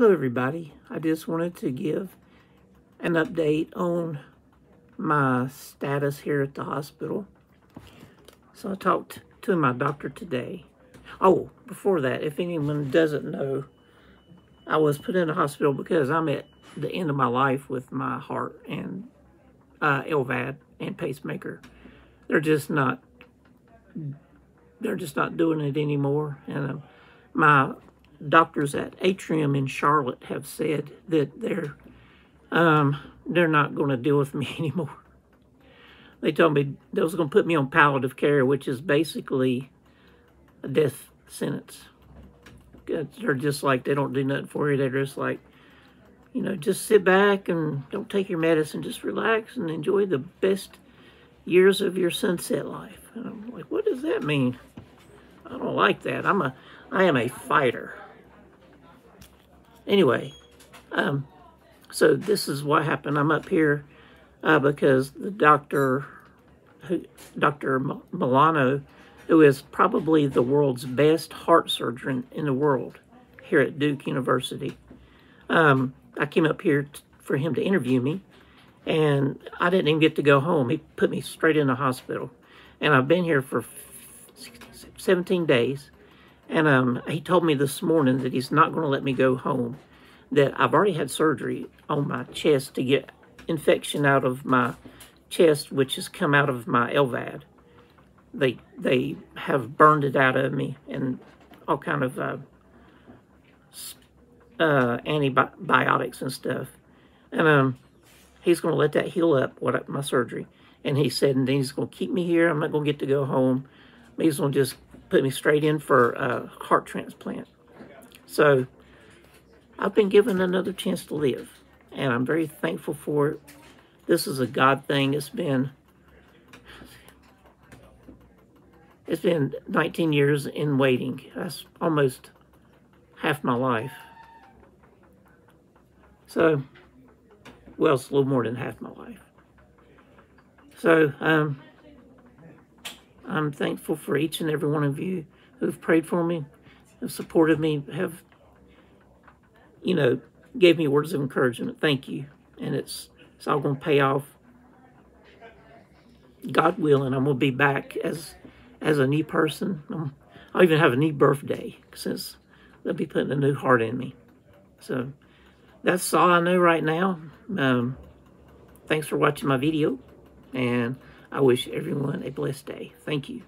Hello, everybody. I just wanted to give an update on my status here at the hospital. So I talked to my doctor today. Oh, before that, if anyone doesn't know, I was put in the hospital because I'm at the end of my life with my heart and uh, LVAD and pacemaker. They're just not, they're just not doing it anymore. And um, my doctors at Atrium in Charlotte have said that they're um, they're not going to deal with me anymore. They told me they was going to put me on palliative care, which is basically a death sentence. They're just like, they don't do nothing for you. They're just like, you know, just sit back and don't take your medicine. Just relax and enjoy the best years of your sunset life. And I'm like, what does that mean? I don't like that. I'm a, I am a fighter. Anyway, um, so this is what happened. I'm up here uh, because the doctor, who, Dr. Milano, who is probably the world's best heart surgeon in the world here at Duke University, um, I came up here for him to interview me, and I didn't even get to go home. He put me straight in the hospital, and I've been here for 17 days, and um, he told me this morning that he's not going to let me go home, that I've already had surgery on my chest to get infection out of my chest, which has come out of my LVAD. They they have burned it out of me and all kind of uh, uh, antibiotics and stuff. And um, he's going to let that heal up what my surgery. And he said, and then he's going to keep me here. I'm not going to get to go home. He's going to just put me straight in for a heart transplant. So I've been given another chance to live and I'm very thankful for it. This is a God thing. It's been it's been 19 years in waiting. That's almost half my life. So, well, it's a little more than half my life. So, um, I'm thankful for each and every one of you who've prayed for me, have supported me, have, you know, gave me words of encouragement. Thank you. And it's, it's all going to pay off. God willing, I'm going to be back as as a new person. I'm, I'll even have a new birthday since they'll be putting a new heart in me. So that's all I know right now. Um, thanks for watching my video, and I wish everyone a blessed day. Thank you.